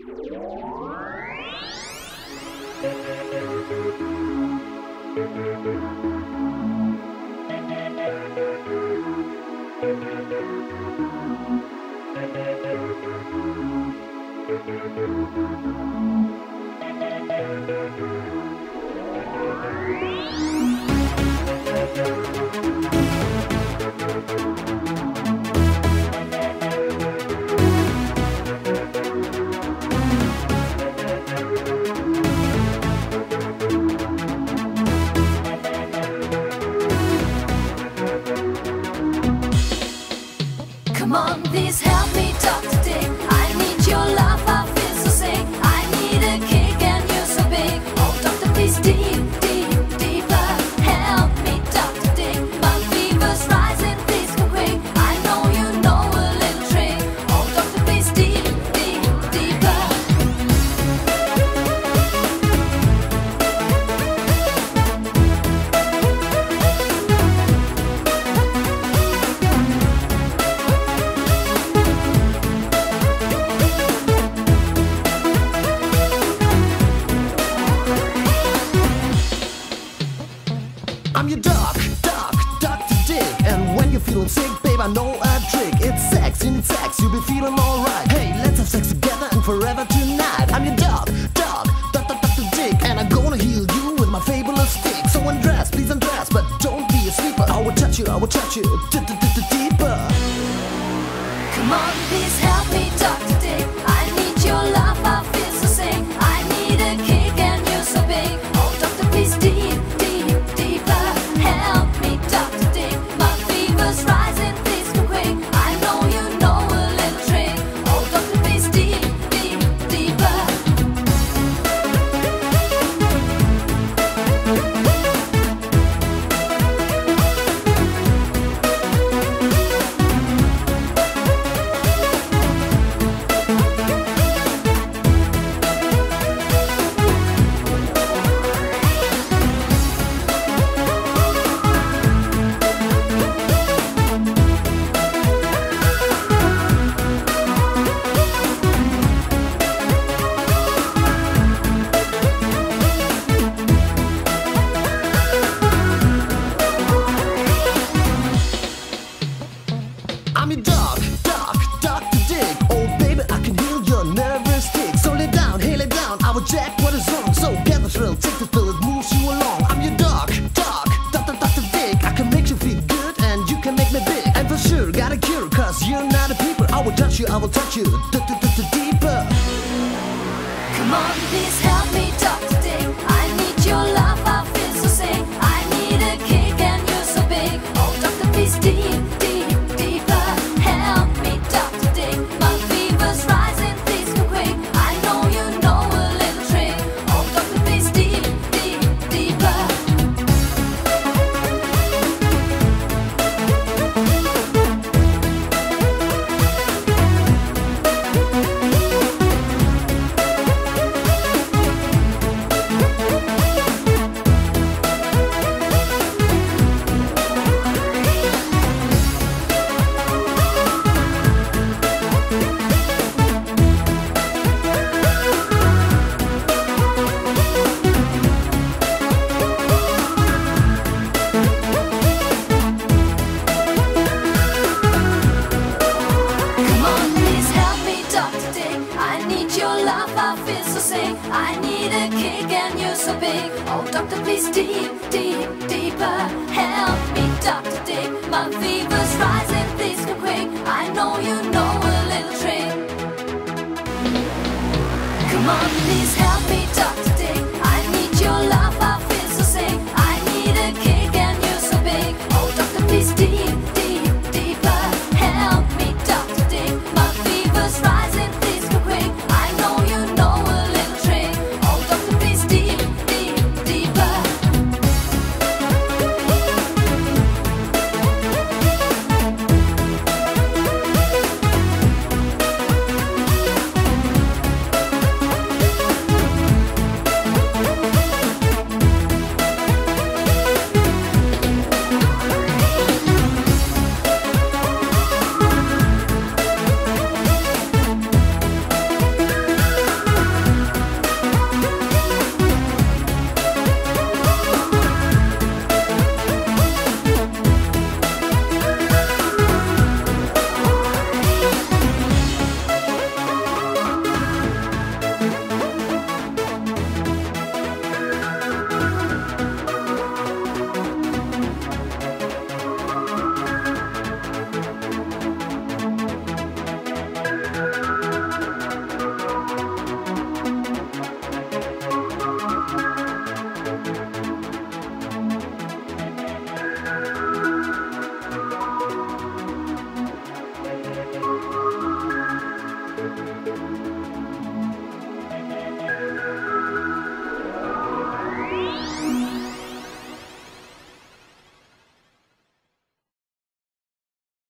Come on, please help me, Dr. Dick. I need your love, I feel so sick. I need a kick and you're so big. Oh, doctor, please deep, deep, deeper. Help me, Dr. Dick. My fever's rising, please come quick. I know you know a little trick. Oh, doctor, please deep, deep, deeper. I'm your doc, doc, Dr. Dick. And when you're feeling sick, babe, I know a trick. It's sex, you need sex, you'll be feeling alright. Hey, let's have sex together and forever tonight. I'm your doc, doc, Dr. Dr. Dick. And I'm gonna heal you with my fabulous stick. So undress, please undress, but don't be a sleeper. I will touch you, I will touch you, d-d-d-d-deeper. Come on, please help me, Dr. Dick. I need your love, I feel I what is wrong. So get the thrill, take the pill, it moves you along. I'm your doc, doc, Dr. Dr. Dick. I can make you feel good and you can make me big. And for sure, got a cure, cause you're not a peeper. I will touch you, I will touch you, d-d-d-deeper. Come on, please help me, big. Oh, doctor, please deep, deep, deeper. Help me, Dr. Dick. My fever's rising, please come quick. I know you know a little trick. Come on, please help me, Dr.